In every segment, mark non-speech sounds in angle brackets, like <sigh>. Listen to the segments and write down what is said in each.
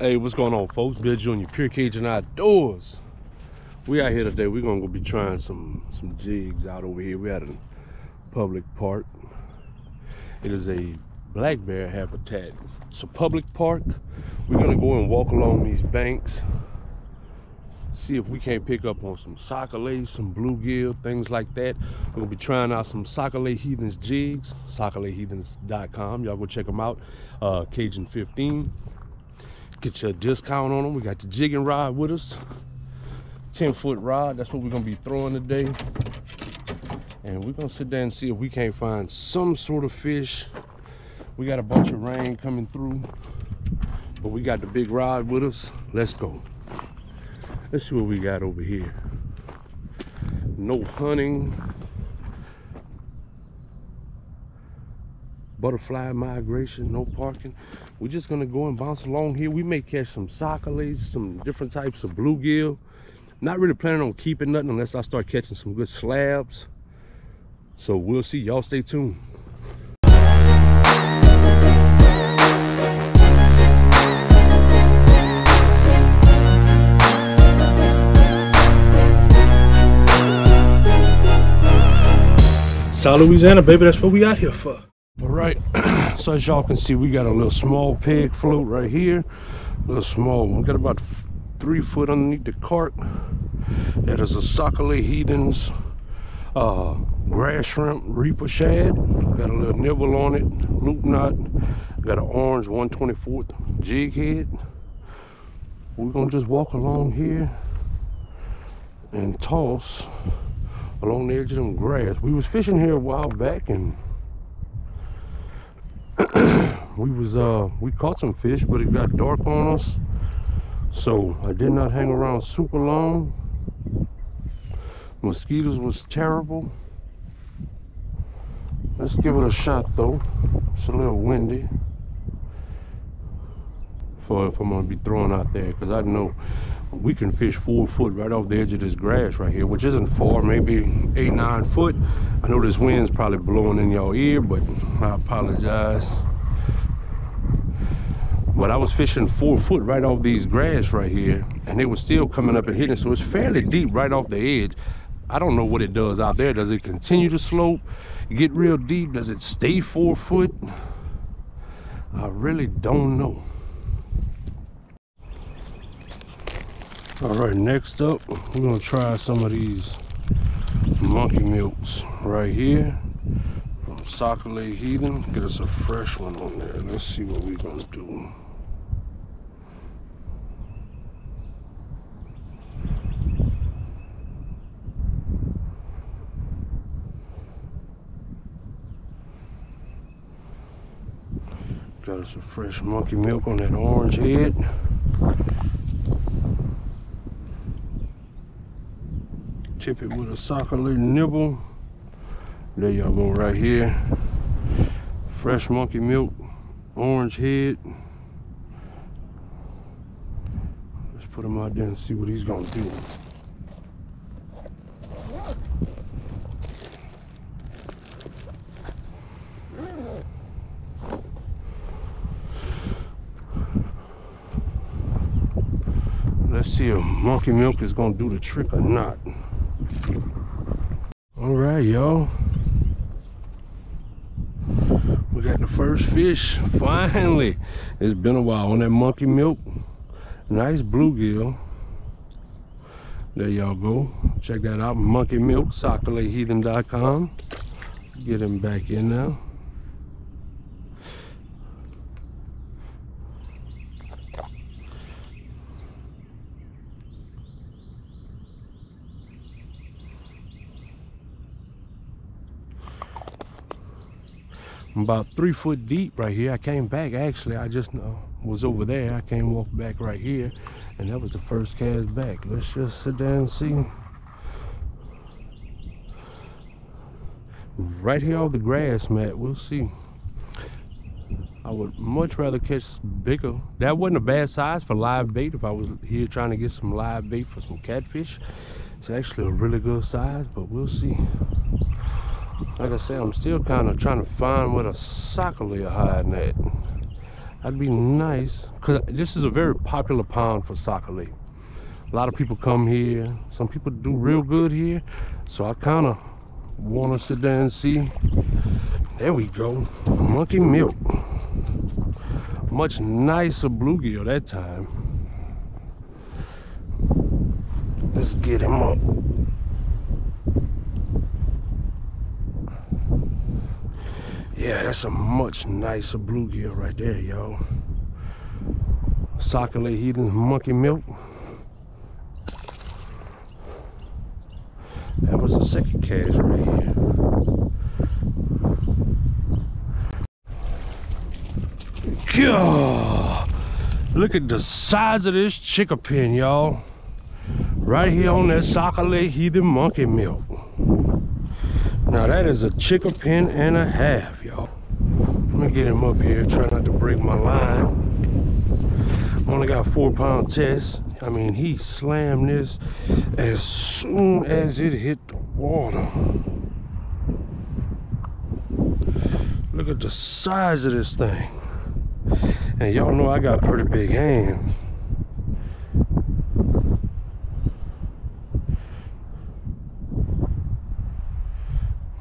Hey, what's going on, folks? Bill Jr., Pure Cajun Outdoors. We out here today. We're gonna go be trying some some jigs out over here. We're at a public park. It is a black bear habitat. It's a public park. We're gonna go and walk along these banks, see if we can't pick up on some sac-a-lait, some bluegill, things like that. We're gonna be trying out some sac-a-lait heathens jigs, sac-a-laithheathens.com. Y'all go check them out. Uh, Cajun 15 get your discount on them. We got the jigging rod with us. 10 foot rod, that's what we're gonna be throwing today. And we're gonna sit there and see if we can't find some sort of fish. We got a bunch of rain coming through, but we got the big rod with us. Let's go. Let's see what we got over here. No hunting. Butterfly migration, no parking we're just gonna go and bounce along here. We may catch some sac-a-laits some different types of bluegill. Not really planning on keeping nothing unless i start catching some good slabs. So we'll see. Y'all stay tuned. South Louisiana, baby, that's what we out here for. All right, <clears throat> so as y'all can see, we got a little small peg float right here. A little small one. Got about three foot underneath the cart. That is a sac-a-lait Heathens uh, grass shrimp reaper shad. Got a little nibble on it, loop knot. Got an orange 124th jig head. We're gonna just walk along here and toss along the edge of them grass. We was fishing here a while back and <clears throat> we was uh we caught some fish but it got dark on us. So i did not hang around super long. Mosquitoes was terrible. Let's give it a shot though. It's a little windy. For if i'm gonna be throwing out there because i know we can fish four foot right off the edge of this grass right here which isn't far maybe eight nine foot i know this wind's probably blowing in your ear but i apologize. But i was fishing four foot right off these grass right here and they were still coming up and hitting so it's fairly deep right off the edge. I don't know what it does out there. Does it continue to slope get real deep? Does it stay four foot? I really don't know. All right next up we're gonna try some of these monkey milks right here. From sac-a-lait heathen. Get us a fresh one on there. Let's see what we're gonna do. Got us a fresh monkey milk on that orange head tip it with a sac-a-lait nibble. There y'all go right here. Fresh monkey milk, orange head. Let's put him out there and see what he's gonna do. Let's see if monkey milk is gonna do the trick or not. All right, y'all. We got the first fish, finally. It's been a while on that monkey milk. Nice bluegill. There y'all go. Check that out, monkey milk, sac-a-laithheathen.com. Get him back in now. I'm about three foot deep right here. I came back actually. I just uh, was over there. I came walk back right here, and that was the first cast back. Let's just sit down and see. Right here off the grass mat. We'll see. I would much rather catch bigger. That wasn't a bad size for live bait. If I was here trying to get some live bait for some catfish, it's actually a really good size. But we'll see like I said, I'm still kind of trying to find where the are hiding at. That'd be nice. Cause this is a very popular pond for Sac-a-lait. A lot of people come here. Some people do real good here. So I kind of want to sit there and see. There we go. Monkey milk. Much nicer bluegill that time. Let's get him up. Yeah, that's a much nicer bluegill right there, y'all. Sac-a-lait Heathens monkey milk. That was the second cast right here. God, look at the size of this chinquapin, y'all. Right here on that Sac-a-lait Heathen monkey milk. Now that is a chinquapin and a half, get him up here, try not to break my line. Only got four pound test. I mean, he slammed this as soon as it hit the water. Look at the size of this thing. And y'all know I got pretty big hands.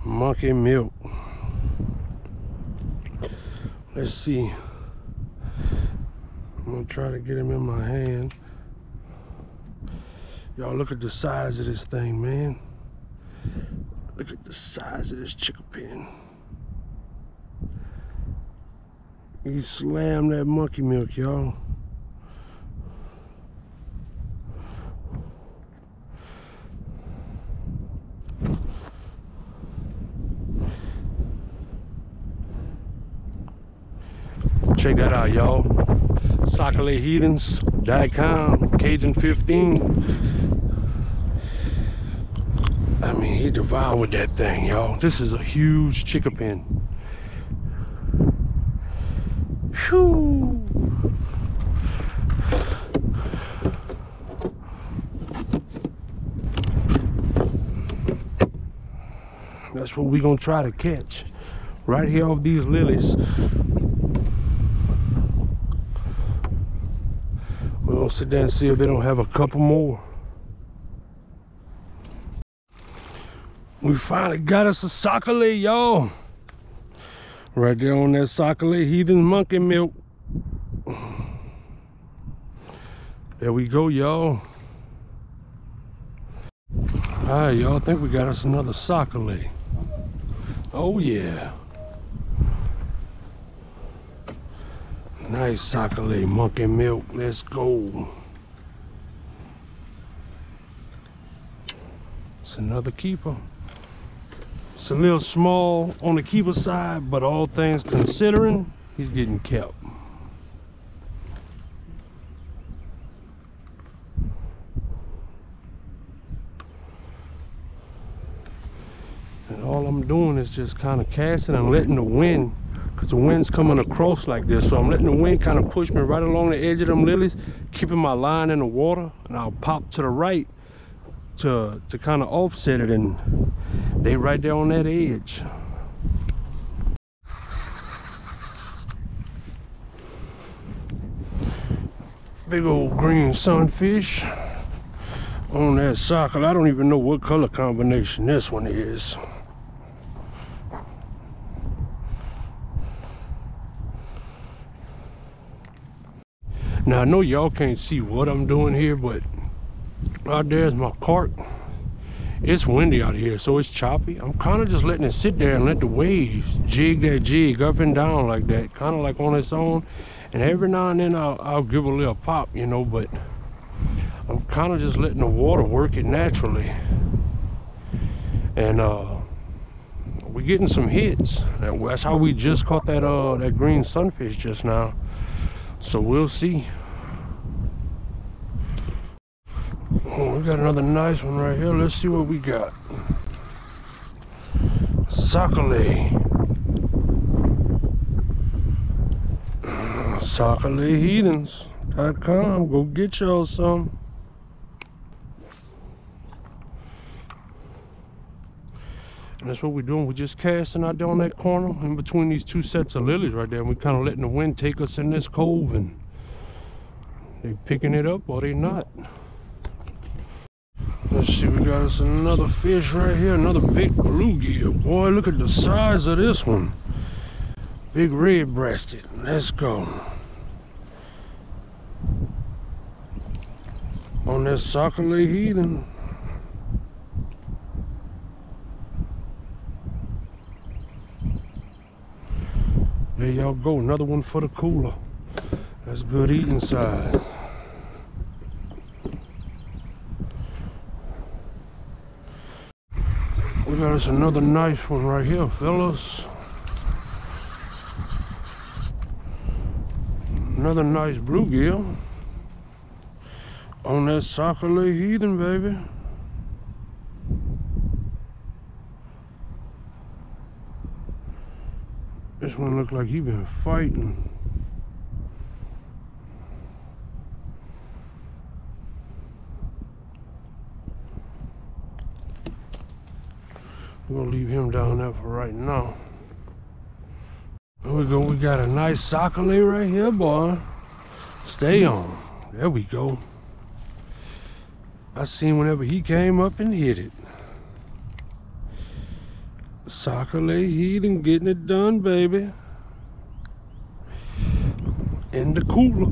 Monkey milk. Let's see. I'm gonna try to get him in my hand. Y'all look at the size of this thing, man. Look at the size of this chinquapin. He slammed that monkey milk, y'all. Check that out, y'all. SakaleHeathens.com, Cajun 15. I mean, he devoured that thing, y'all. This is a huge chinquapin. Whew. That's what we're gonna try to catch. Right here off these lilies. Sit down and see if they don't have a couple more. We finally got us a Sac-a-lait, y'all. Right there on that Sac-a-lait Heathen Monkey Milk. There we go, y'all. All right, y'all. think we got us another Sac-a-lait. Oh, yeah. Nice Sac-a-lait monkey milk. Let's go. It's another keeper. It's a little small on the keeper side, but all things considering, he's getting kept. And all I'm doing is just kind of casting and letting the wind because the wind's coming across like this so i'm letting the wind kind of push me right along the edge of them lilies keeping my line in the water and i'll pop to the right to to kind of offset it and they right there on that edge. Big old green sunfish on that sac-a-lait i don't even know what color combination this one is Now I know y'all can't see what I'm doing here, but right there's my cart. It's windy out here, so it's choppy. I'm kind of just letting it sit there and let the waves jig that jig up and down like that, kind of like on its own. And every now and then I'll, I'll give a little pop, you know, but I'm kind of just letting the water work it naturally. And uh, we're getting some hits. That's how we just caught that uh that green sunfish just now so we'll see oh, Oh, we got another nice one right here let's see what we got Sac-a-lait SakaleHeathens.com go get y'all some And that's what we're doing. We're just casting out on that corner in between these two sets of lilies right there. We're kind of letting the wind take us in this cove and they picking it up or they not. Let's see, we got us another fish right here, another big bluegill. Boy, look at the size of this one. Big red-breasted. Let's go. On this Lake Heathen. There y'all go, another one for the cooler. That's good eating size. We got us another nice one right here, fellas. Another nice bluegill on that Sockeye Heathen, baby. This one look like he been fighting. Gonna leave him down there for right now. There we go, we got a nice soccer Sockeye right here, boy. Stay on. There we go. I seen whenever he came up and hit it. Sockeye Heathen getting it done, baby. In the cooler.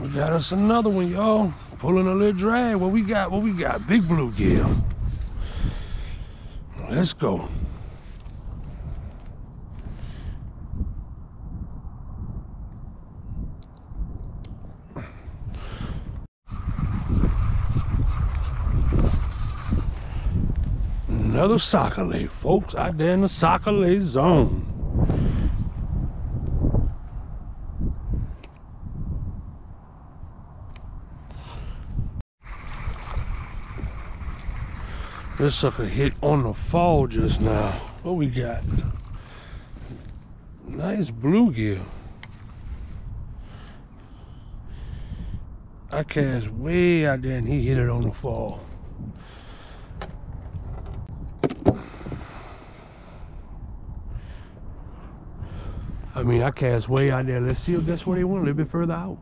We got us another one, y'all. Pulling a little drag. What we got? What we got? Big bluegill. Let's go. Another soccer Sockeye, folks, out there in the Sockeye zone. This sucker hit on the fall just now. What we got? Nice bluegill. I cast way out there and he hit it on the fall. I mean, I cast way out there. Let's see if that's where they want, a little bit further out.